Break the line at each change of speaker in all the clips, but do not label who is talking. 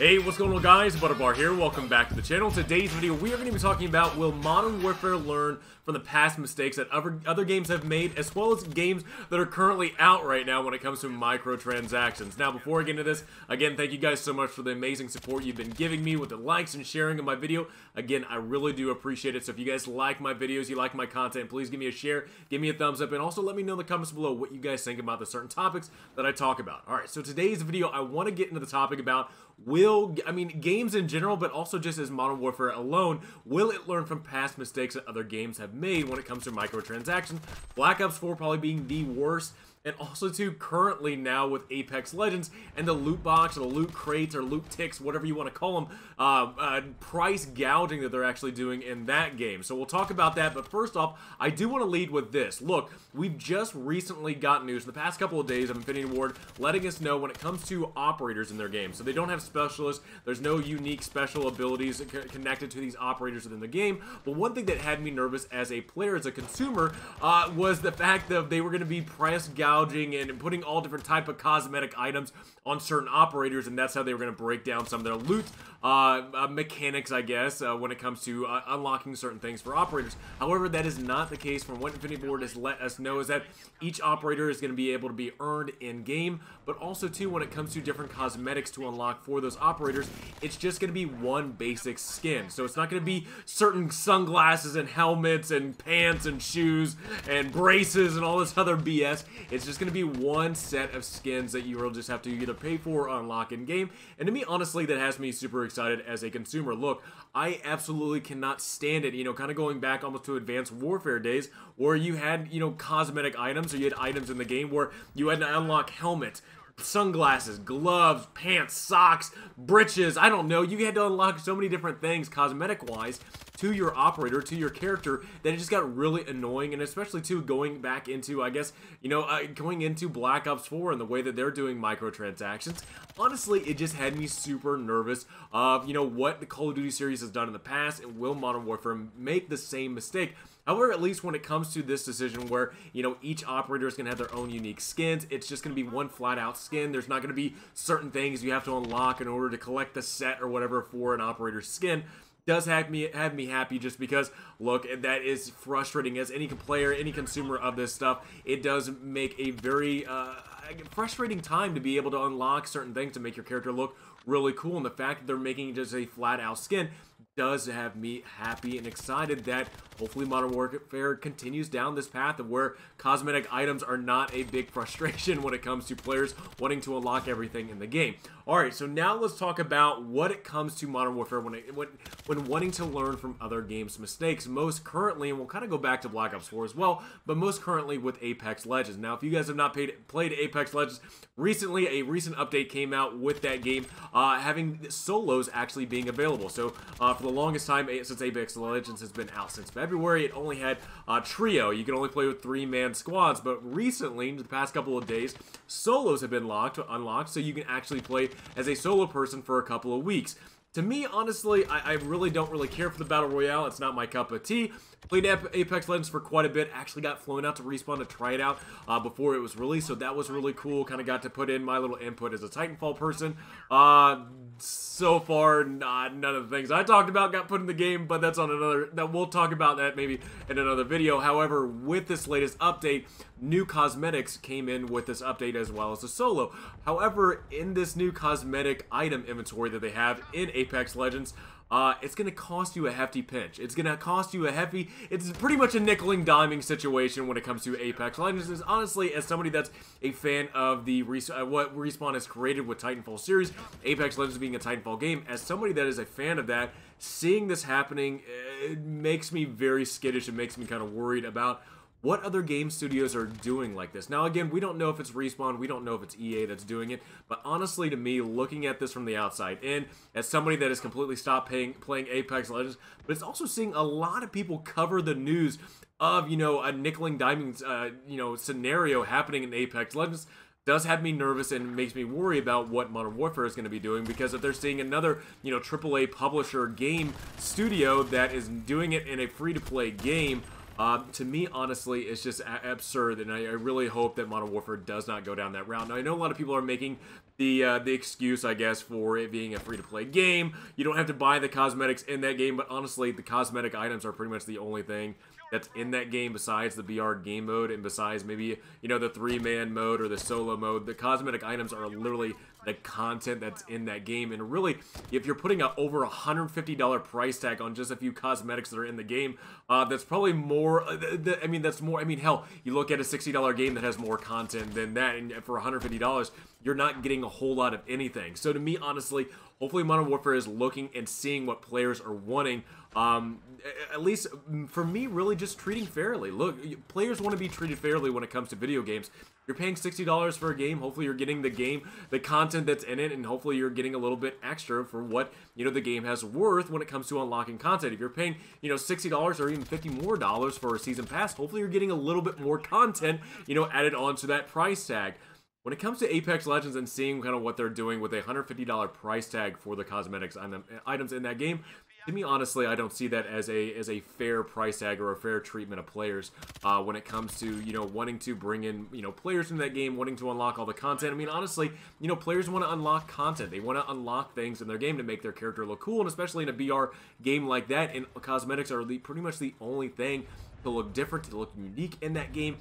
Hey, what's going on guys? Butterbar here. Welcome back to the channel. Today's video, we are going to be talking about will Modern Warfare learn from the past mistakes that other, other games have made, as well as games that are currently out right now when it comes to microtransactions. Now, before I get into this, again, thank you guys so much for the amazing support you've been giving me with the likes and sharing of my video. Again, I really do appreciate it. So if you guys like my videos, you like my content, please give me a share, give me a thumbs up, and also let me know in the comments below what you guys think about the certain topics that I talk about. All right, so today's video, I want to get into the topic about will, I mean, games in general, but also just as Modern Warfare alone, will it learn from past mistakes that other games have made when it comes to microtransactions. Black Ops 4 probably being the worst and also too currently now with Apex Legends and the loot box or the loot crates or loot ticks, whatever you want to call them, uh, uh, price gouging that they're actually doing in that game. So we'll talk about that, but first off, I do want to lead with this. Look, we've just recently got news in the past couple of days of Infinity Ward letting us know when it comes to operators in their game. So they don't have specialists, there's no unique special abilities connected to these operators within the game, but one thing that had me nervous as a player, as a consumer, uh, was the fact that they were going to be price gouging gouging and putting all different type of cosmetic items on certain operators, and that's how they were going to break down some of their loot uh, uh, mechanics, I guess, uh, when it comes to uh, unlocking certain things for operators. However, that is not the case from what Infinity Ward has let us know is that each operator is going to be able to be earned in-game, but also, too, when it comes to different cosmetics to unlock for those operators, it's just going to be one basic skin. So it's not going to be certain sunglasses and helmets and pants and shoes and braces and all this other BS. It's just going to be one set of skins that you will just have to either pay for or unlock in-game. And to me, honestly, that has me super excited as a consumer. Look, I absolutely cannot stand it, you know, kind of going back almost to Advanced Warfare days where you had, you know, cosmetic items or you had items in the game where you had to unlock helmets, sunglasses, gloves, pants, socks, breeches, I don't know. You had to unlock so many different things cosmetic-wise to your operator, to your character, that it just got really annoying, and especially, too, going back into, I guess, you know, uh, going into Black Ops 4 and the way that they're doing microtransactions, honestly, it just had me super nervous of, you know, what the Call of Duty series has done in the past, and will Modern Warfare make the same mistake? However, at least when it comes to this decision where, you know, each operator is going to have their own unique skins, it's just going to be one flat out skin. There's not going to be certain things you have to unlock in order to collect the set or whatever for an operator's skin. Does have me have me happy just because look that is frustrating. As any player any consumer of this stuff it does make a very uh, frustrating time to be able to unlock certain things to make your character look really cool. And the fact that they're making just a flat out skin does have me happy and excited that hopefully Modern Warfare continues down this path of where cosmetic items are not a big frustration when it comes to players wanting to unlock everything in the game. Alright, so now let's talk about what it comes to Modern Warfare when, it, when, when wanting to learn from other games' mistakes. Most currently, and we'll kind of go back to Black Ops 4 as well, but most currently with Apex Legends. Now, if you guys have not paid, played Apex Legends, recently a recent update came out with that game uh, having solos actually being available. So uh, for the longest time, since Apex Legends has been out since February, it only had a trio. You can only play with three-man squads, but recently, in the past couple of days, solos have been locked, unlocked, so you can actually play as a solo person for a couple of weeks. To me, honestly, I, I, really don't really care for the Battle Royale. It's not my cup of tea. Played Apex Legends for quite a bit. Actually got flown out to Respawn to try it out uh, before it was released, so that was really cool. Kind of got to put in my little input as a Titanfall person. Uh, so far, not none of the things I talked about got put in the game, but that's on another. That we'll talk about that maybe in another video. However, with this latest update, new cosmetics came in with this update as well as the solo. However, in this new cosmetic item inventory that they have in Apex Legends, uh, it's going to cost you a hefty pinch. It's going to cost you a hefty... It's pretty much a nickeling diming situation when it comes to Apex Legends. Honestly, as somebody that's a fan of the uh, what Respawn has created with Titanfall series, Apex Legends being a Titanfall game, as somebody that is a fan of that, seeing this happening, it makes me very skittish. It makes me kind of worried about what other game studios are doing like this. Now, again, we don't know if it's Respawn, we don't know if it's EA that's doing it, but honestly, to me, looking at this from the outside in, as somebody that has completely stopped paying, playing Apex Legends, but it's also seeing a lot of people cover the news of, you know, a nickeling diamond, uh, you know, scenario happening in Apex Legends, does have me nervous and makes me worry about what Modern Warfare is going to be doing because if they're seeing another, you know, AAA publisher game studio that is doing it in a free-to-play game, Uh, to me, honestly, it's just absurd, and I, I, really hope that Modern Warfare does not go down that route. Now, I know a lot of people are making the uh, the excuse, I guess, for it being a free-to-play game. You don't have to buy the cosmetics in that game, but honestly, the cosmetic items are pretty much the only thing that's in that game besides the BR game mode and besides maybe, you know, the three-man mode or the solo mode. The cosmetic items are literally the content that's in that game. And really, if you're putting a over $150 price tag on just a few cosmetics that are in the game, uh, that's probably more, uh, I mean, that's more, I mean, hell, you look at a $60 game that has more content than that, and for $150, you're not getting a whole lot of anything. So to me, honestly, hopefully Modern Warfare is looking and seeing what players are wanting. Um, at least mm, for me, really just treating fairly. Look, players want to be treated fairly when it comes to video games. You're paying $60 for a game. Hopefully you're getting the game, the content that's in it, and hopefully you're getting a little bit extra for what, you know, the game has worth when it comes to unlocking content. If you're paying, you know, $60 or even 50 more dollars for a season pass, hopefully you're getting a little bit more content, you know, added onto that price tag. When it comes to Apex Legends and seeing kind of what they're doing with a $150 price tag for the cosmetics and items in that game, to me, honestly, I don't see that as a as a fair price tag or a fair treatment of players uh, when it comes to you know wanting to bring in you know players into that game, wanting to unlock all the content. I mean, honestly, you know, players want to unlock content. They want to unlock things in their game to make their character look cool, and especially in a BR game like that, and cosmetics are the, pretty much the only thing to look different, to look unique in that game.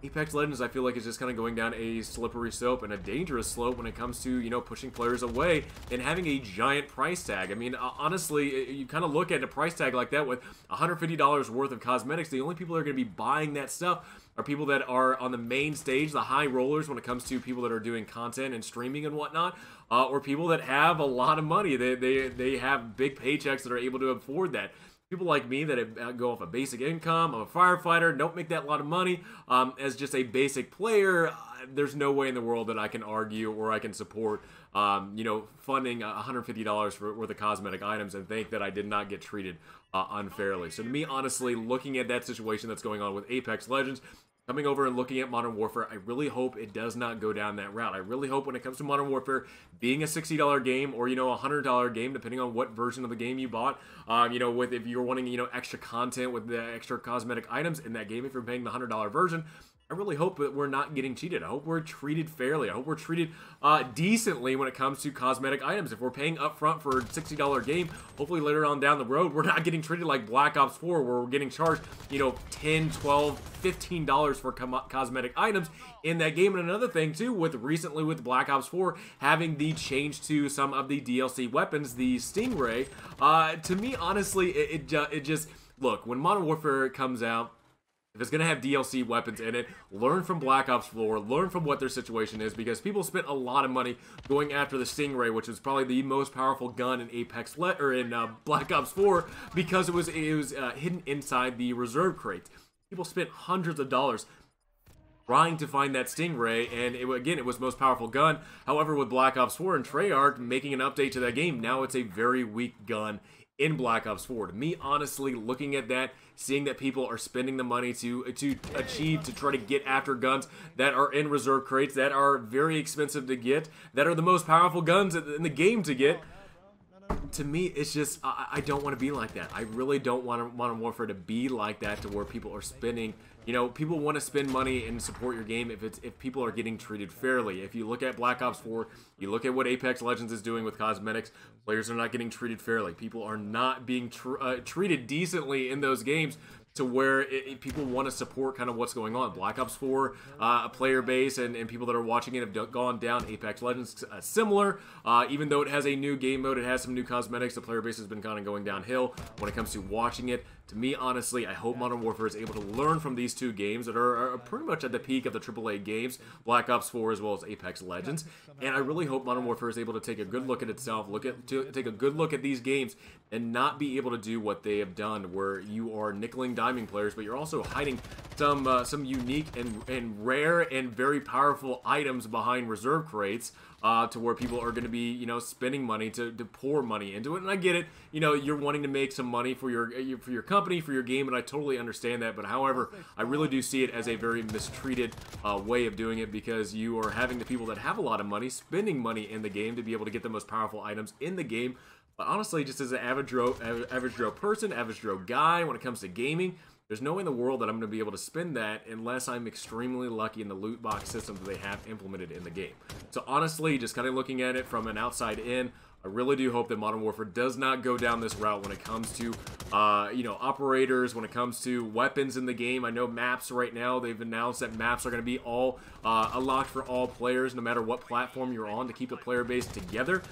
Apex Legends, I feel like, is just kind of going down a slippery slope and a dangerous slope when it comes to, you know, pushing players away and having a giant price tag. I mean, honestly, you kind of look at a price tag like that with $150 worth of cosmetics, the only people that are going to be buying that stuff are people that are on the main stage, the high rollers when it comes to people that are doing content and streaming and whatnot, uh, or people that have a lot of money. They, they, they have big paychecks that are able to afford that people like me that uh, go off a basic income, I'm a firefighter, don't make that lot of money, um, as just a basic player, uh, there's no way in the world that I can argue or I can support, um, you know, funding $150 for worth of cosmetic items and think that I did not get treated uh, unfairly. So to me, honestly, looking at that situation that's going on with Apex Legends, coming over and looking at Modern Warfare, I really hope it does not go down that route. I really hope when it comes to Modern Warfare being a $60 game or, you know, a $100 game, depending on what version of the game you bought, um, you know, with if you're wanting, you know, extra content with the extra cosmetic items in that game, if you're paying the $100 version, I really hope that we're not getting cheated. I hope we're treated fairly. I hope we're treated uh, decently when it comes to cosmetic items. If we're paying upfront for a $60 game, hopefully later on down the road, we're not getting treated like Black Ops 4 where we're getting charged, you know, 10, 12, $15 for cosmetic items in that game. And another thing too, with recently with Black Ops 4 having the change to some of the DLC weapons, the Stingray, uh, to me, honestly, it, it, it just, look, when Modern Warfare comes out, if it's going to have DLC weapons in it, learn from Black Ops 4, learn from what their situation is, because people spent a lot of money going after the Stingray, which is probably the most powerful gun in Apex Le or in uh, Black Ops 4, because it was it was uh, hidden inside the reserve crate. People spent hundreds of dollars trying to find that Stingray, and it, again, it was most powerful gun. However, with Black Ops 4 and Treyarch making an update to that game, now it's a very weak gun in Black Ops 4. To me, honestly, looking at that, seeing that people are spending the money to to achieve to try to get after guns that are in reserve crates that are very expensive to get, that are the most powerful guns in the game to get. To me, it's just I, I don't want to be like that. I really don't want Modern Warfare to be like that, to where people are spending you know, people want to spend money and support your game if it's if people are getting treated fairly. If you look at Black Ops 4, you look at what Apex Legends is doing with cosmetics, players are not getting treated fairly. People are not being tr uh, treated decently in those games to where it, it, people want to support kind of what's going on. Black Ops 4, uh, a player base, and, and people that are watching it have gone down. Apex Legends, uh, similar. Uh, even though it has a new game mode, it has some new cosmetics, the player base has been kind of going downhill when it comes to watching it. To me, honestly, I hope Modern Warfare is able to learn from these two games that are, are pretty much at the peak of the AAA games, Black Ops 4 as well as Apex Legends. And I really hope Modern Warfare is able to take a good look at itself, look at to take a good look at these games, and not be able to do what they have done, where you are nickeling diming players, but you're also hiding some uh, some unique and, and rare and very powerful items behind reserve crates uh, to where people are going to be, you know, spending money to, to pour money into it. And I get it. You know, you're wanting to make some money for your for your company, for your game, and I totally understand that. But however, I really do see it as a very mistreated uh, way of doing it because you are having the people that have a lot of money spending money in the game to be able to get the most powerful items in the game. But honestly, just as an average Joe, average Joe person, average Joe guy, when it comes to gaming, there's no way in the world that I'm going to be able to spend that unless I'm extremely lucky in the loot box system that they have implemented in the game. So honestly, just kind of looking at it from an outside in, I really do hope that Modern Warfare does not go down this route when it comes to, uh, you know, operators, when it comes to weapons in the game. I know maps right now, they've announced that maps are going to be all uh, unlocked for all players, no matter what platform you're on, to keep the player base together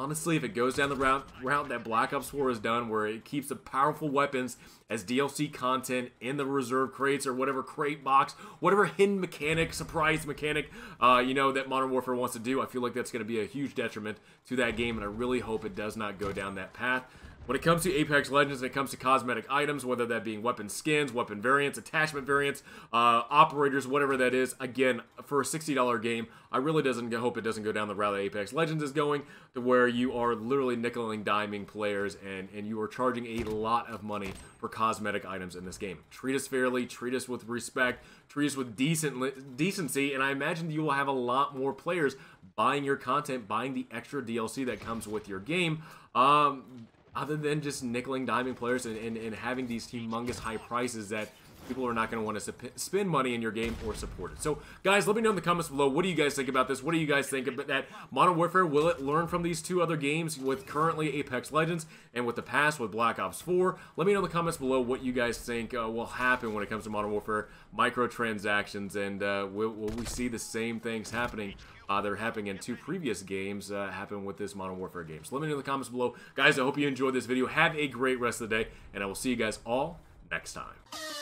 honestly, if it goes down the route, route that Black Ops 4 has done, where it keeps the powerful weapons as DLC content in the reserve crates or whatever crate box, whatever hidden mechanic, surprise mechanic, uh, you know, that Modern Warfare wants to do, I feel like that's going to be a huge detriment to that game, and I really hope it does not go down that path. When it comes to Apex Legends, it comes to cosmetic items, whether that being weapon skins, weapon variants, attachment variants, uh, operators, whatever that is, again, for a $60 game, I really doesn't hope it doesn't go down the route that Apex Legends is going, to where you are literally nickel and diming players, and, and you are charging a lot of money for cosmetic items in this game. Treat us fairly, treat us with respect, treat us with decent decency, and I imagine you will have a lot more players buying your content, buying the extra DLC that comes with your game. Um, other than just nickeling diming players and, and, and having these humongous high prices that people are not going to want to spend money in your game or support it. So, guys, let me know in the comments below. What do you guys think about this? What do you guys think about that Modern Warfare? Will it learn from these two other games with currently Apex Legends and with the past with Black Ops 4? Let me know in the comments below what you guys think uh, will happen when it comes to Modern Warfare microtransactions, and uh, will, will we see the same things happening uh, that are happening in two previous games uh, happen with this Modern Warfare game. So let me know in the comments below. Guys, I hope you enjoyed this video. Have a great rest of the day, and I will see you guys all next time.